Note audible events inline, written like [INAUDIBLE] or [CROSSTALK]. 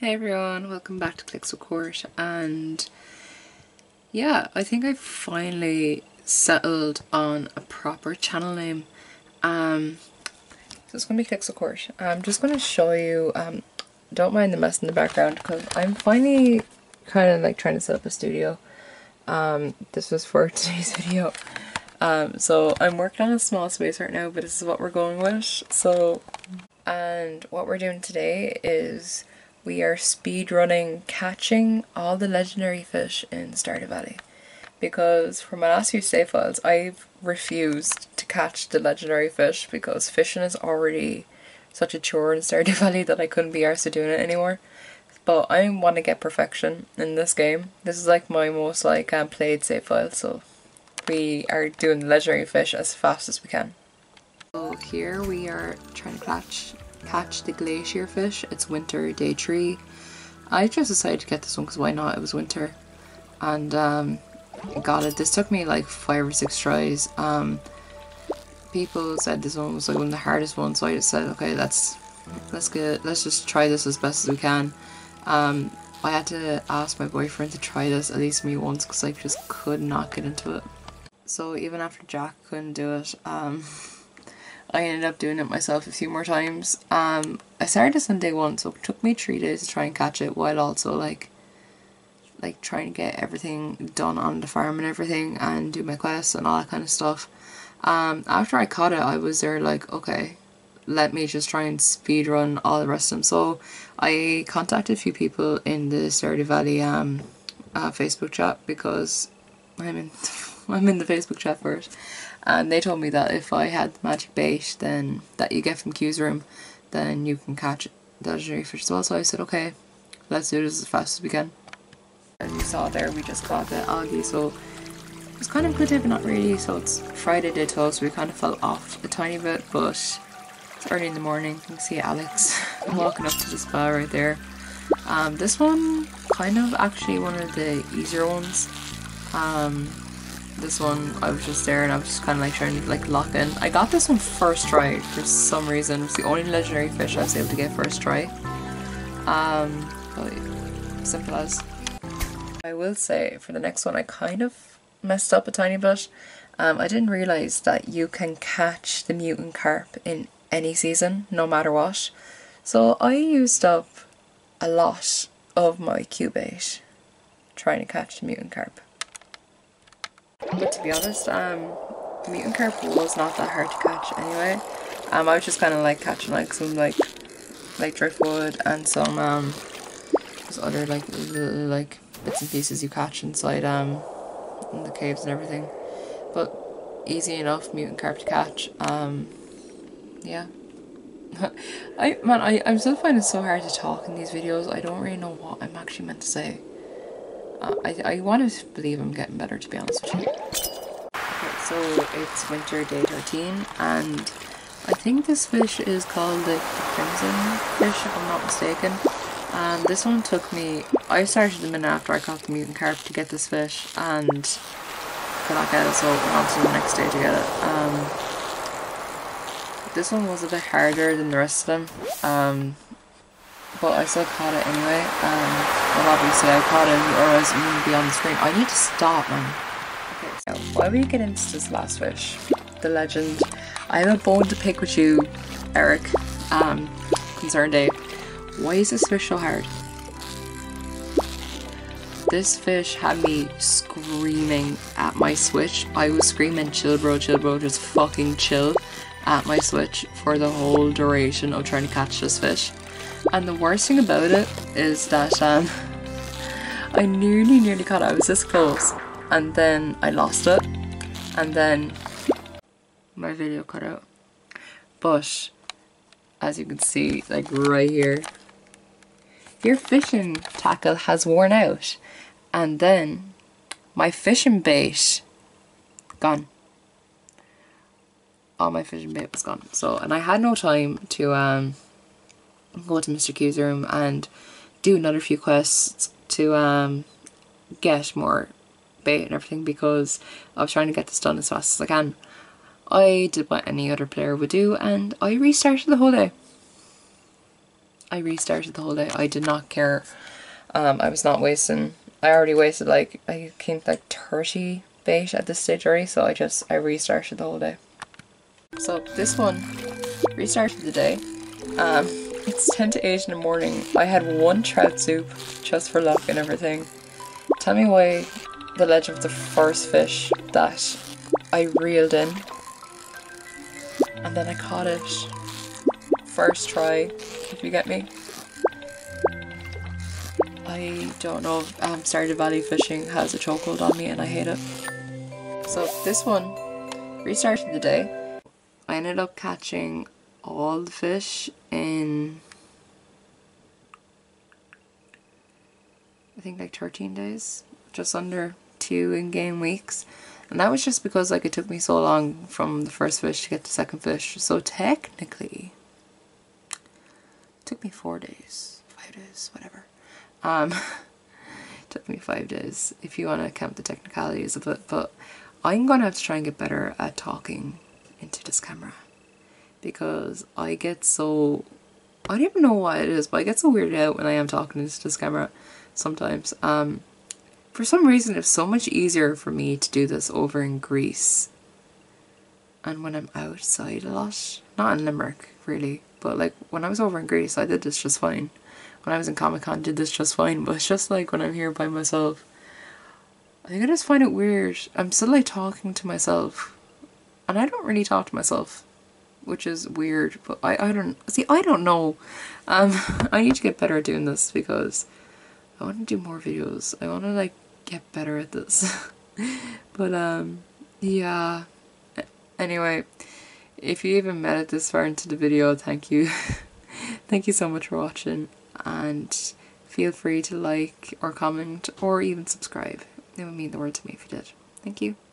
Hey everyone, welcome back to with Court and yeah, I think I finally settled on a proper channel name. Um, so it's going to be with Court. I'm just going to show you, um, don't mind the mess in the background because I'm finally kind of like trying to set up a studio. Um, this was for [LAUGHS] today's video. Um, so I'm working on a small space right now, but this is what we're going with. So, and what we're doing today is we are speed running catching all the legendary fish in Stardew Valley. Because for my last few save files, I've refused to catch the legendary fish because fishing is already such a chore in Stardew [LAUGHS] Valley that I couldn't be arsed to doing it anymore. But I want to get perfection in this game. This is like my most like um, played save file, so we are doing legendary fish as fast as we can. So here we are trying to catch catch the glacier fish. It's winter day three. I just decided to get this one because why not? It was winter. And um, got it. This took me like five or six tries. Um, people said this one was like one of the hardest ones, so I just said, okay, let's let's get let's just try this as best as we can. Um, I had to ask my boyfriend to try this at least me once because I just could not get into it. So even after Jack couldn't do it, um, [LAUGHS] I ended up doing it myself a few more times. Um, I started this on day one, so it took me three days to try and catch it, while also like, like trying to get everything done on the farm and everything, and do my quests and all that kind of stuff. Um, after I caught it, I was there like, okay, let me just try and speed run all the rest of them. So I contacted a few people in the Stardew Valley um, uh, Facebook chat because I'm in [LAUGHS] I'm in the Facebook chat first and they told me that if I had the magic bait then that you get from Q's room then you can catch the legendary fish as well so I said okay let's do this as fast as we can. As you saw there we just caught the algae so it's kind of good but not really. So it's Friday day two so we kind of fell off a tiny bit but it's early in the morning you can see Alex [LAUGHS] walking up to the spa right there. Um, this one kind of actually one of the easier ones. Um, this one I was just there and I was just kind of like trying to like lock in. I got this one first try for some reason. It's the only legendary fish I was able to get first try. Um, simple as. I will say for the next one I kind of messed up a tiny bit. Um, I didn't realise that you can catch the mutant carp in any season, no matter what. So I used up a lot of my Q-bait trying to catch the mutant carp. But to be honest, um, mutant carp was not that hard to catch anyway. Um, I was just kind of like catching like some like like driftwood and some um, other like little like bits and pieces you catch inside um in the caves and everything. But easy enough mutant carp to catch. Um, yeah. [LAUGHS] I man, I I'm still finding it so hard to talk in these videos. I don't really know what I'm actually meant to say. Uh, I, I want to believe I'm getting better to be honest with you. Okay, so it's winter day 13 and I think this fish is called the, the crimson fish if I'm not mistaken. And this one took me, I started the minute after I caught the mutant carp to get this fish and could not get it so I went on to the next day to get it. Um, this one was a bit harder than the rest of them. Um, but I still caught it anyway. Um, well, obviously I caught it, or else it wouldn't be on the screen. I need to stop, man. Okay, so why we get into this last fish? The legend. I have a bone to pick with you, Eric. Um, ConcernedApe. Why is this fish so hard? This fish had me screaming at my switch. I was screaming, chill bro, chill bro, just fucking chill at my switch for the whole duration of trying to catch this fish. And the worst thing about it is that um, I nearly, nearly caught it. I was this close. And then I lost it. And then my video cut out. But as you can see, like right here, your fishing tackle has worn out. And then my fishing bait gone. All my fishing bait was gone. So, and I had no time to um go to Mr. Q's room and do another few quests to um, get more bait and everything because I was trying to get this done as fast as I can. I did what any other player would do and I restarted the whole day. I restarted the whole day. I did not care. Um, I was not wasting. I already wasted like I think like 30 bait at this stage already, so I just I restarted the whole day. So this one restarted the day. Um, it's 10 to 8 in the morning. I had one trout soup just for luck and everything. Tell me why the legend of the first fish that I reeled in and then I caught it first try, if you get me. I don't know if um, Stardew Valley fishing has a chokehold on me and I hate it. So this one restarted the day. I ended up catching all the fish in I think like 13 days, just under two in-game weeks. And that was just because like it took me so long from the first fish to get the second fish. So technically, it took me four days, five days, whatever. Um, [LAUGHS] took me five days if you want to count the technicalities of it. But I'm to have to try and get better at talking into this camera because I get so I don't even know why it is, but I get so weirded out when I am talking into this camera sometimes. Um, for some reason, it's so much easier for me to do this over in Greece and when I'm outside a lot. Not in Limerick, really, but like when I was over in Greece, I did this just fine. When I was in Comic Con, did this just fine, [LAUGHS] but it's just like when I'm here by myself. I think I just find it weird. I'm still like talking to myself, and I don't really talk to myself which is weird, but I, I don't, see, I don't know. Um, [LAUGHS] I need to get better at doing this because I want to do more videos. I want to, like, get better at this. [LAUGHS] but, um, yeah. Anyway, if you even made it this far into the video, thank you. [LAUGHS] thank you so much for watching, and feel free to like or comment or even subscribe. It would mean the world to me if you did. Thank you.